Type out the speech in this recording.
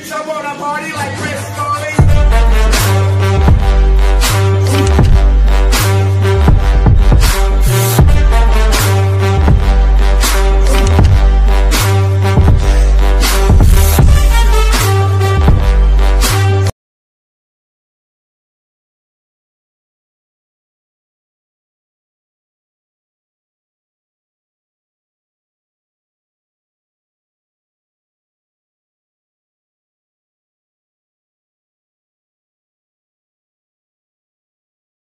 bitch, I wanna party like